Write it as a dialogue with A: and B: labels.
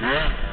A: Mm-hmm.